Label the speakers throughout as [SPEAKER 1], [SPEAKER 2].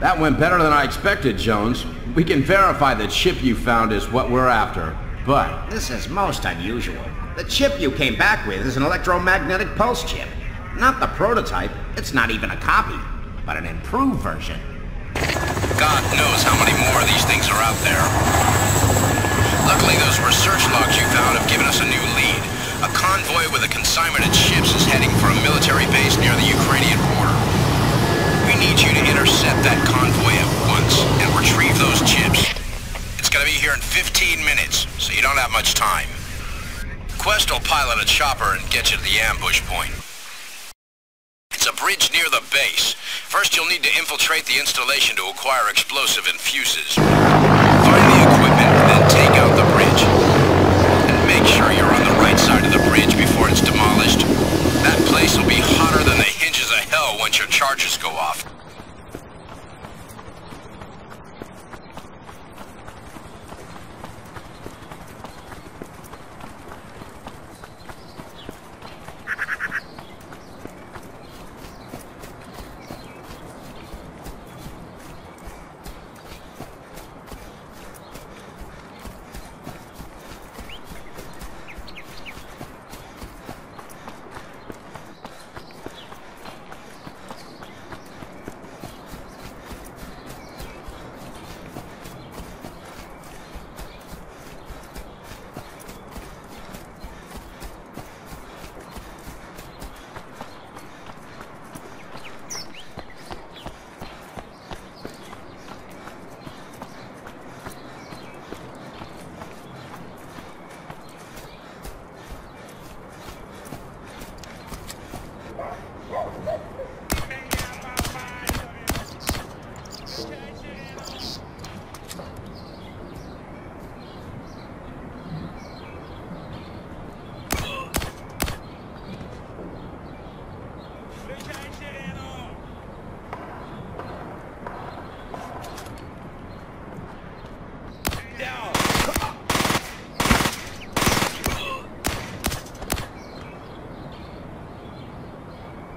[SPEAKER 1] That went better than I expected, Jones. We can verify the chip you found is what we're after, but...
[SPEAKER 2] This is most unusual. The chip you came back with is an electromagnetic pulse chip. Not the prototype. It's not even a copy, but an improved version.
[SPEAKER 3] God knows how many more of these things are out there. Luckily, those research logs you found have given us a new lead. A convoy with a consignment of chips is heading for a military base near the Ukrainian 15 minutes, so you don't have much time. Quest will pilot a chopper and get you to the ambush point. It's a bridge near the base. First, you'll need to infiltrate the installation to acquire explosive and fuses. Find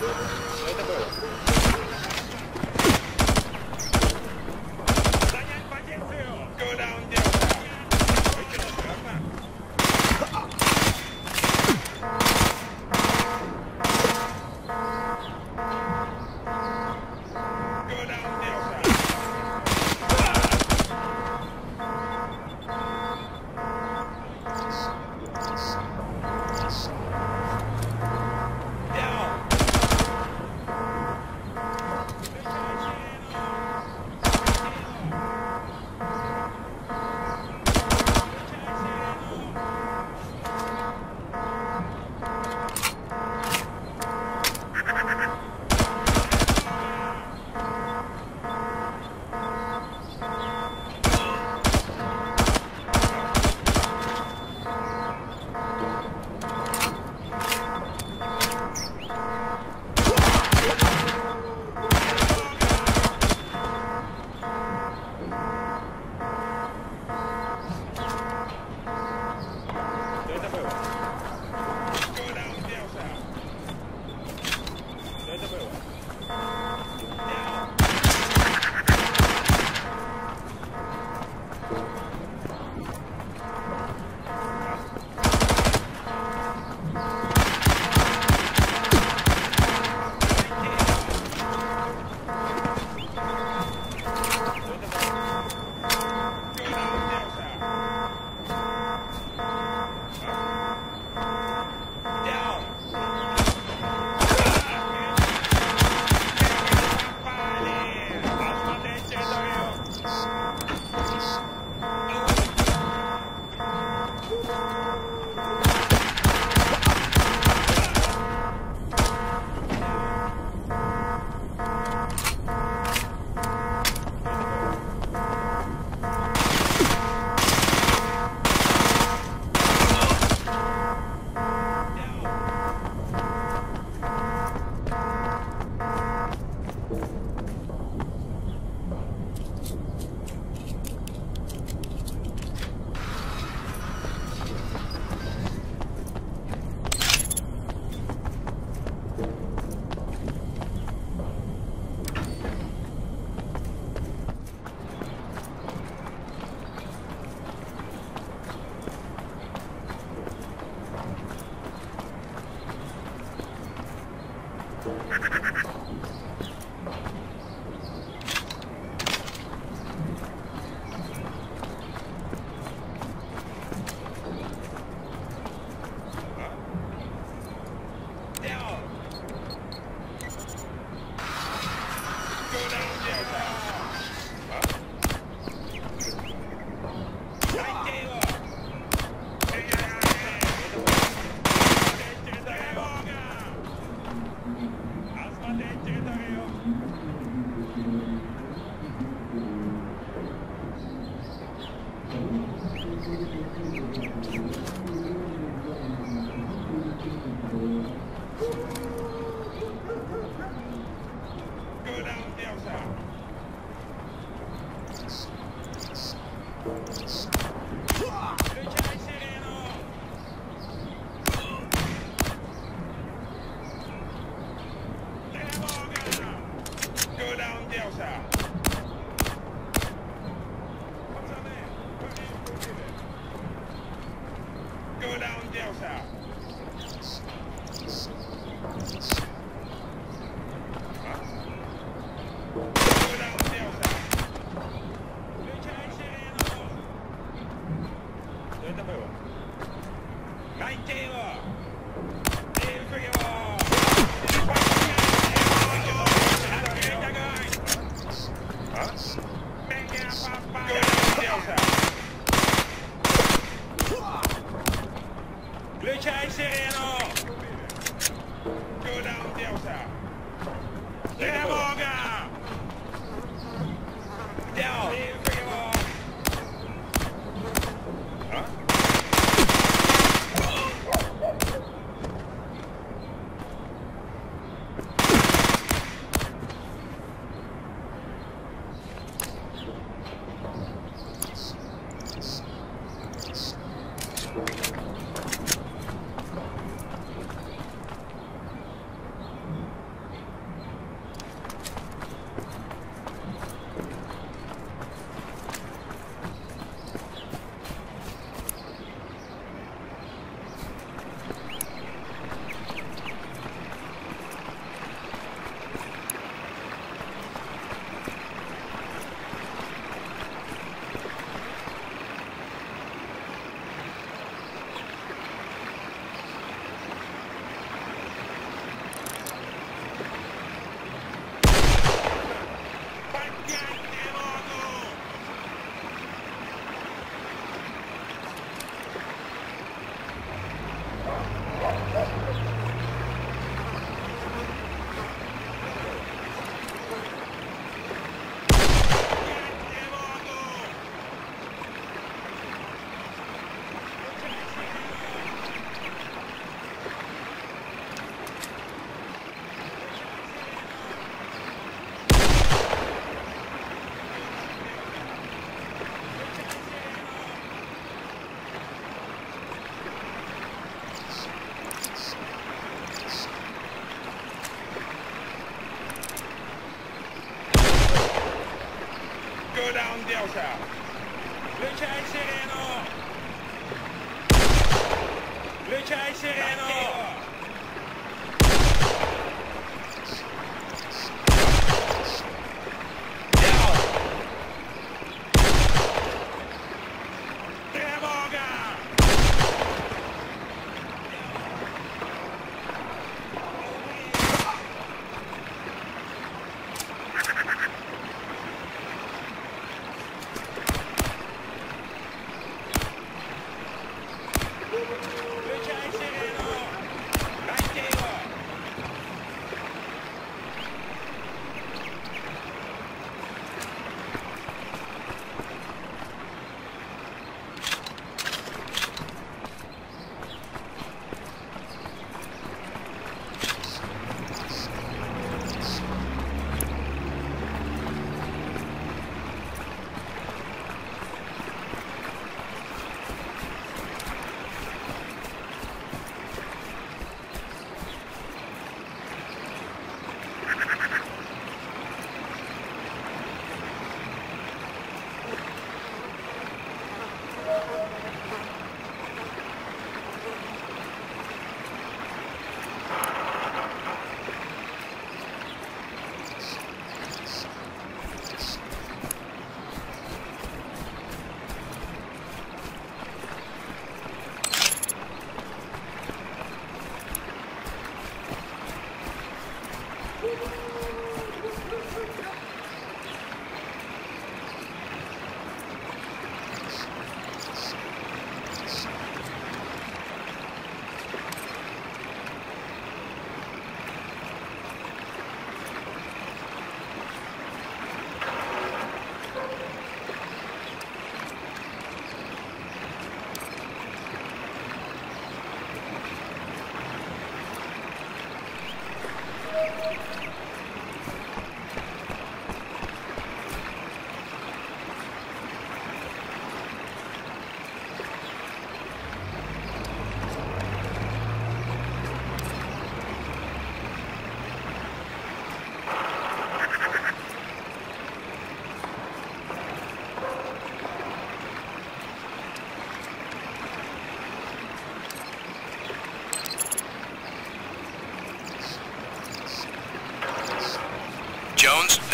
[SPEAKER 3] Это было. to get.
[SPEAKER 4] Down! Luce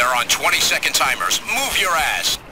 [SPEAKER 3] They're on 20-second timers. Move your ass.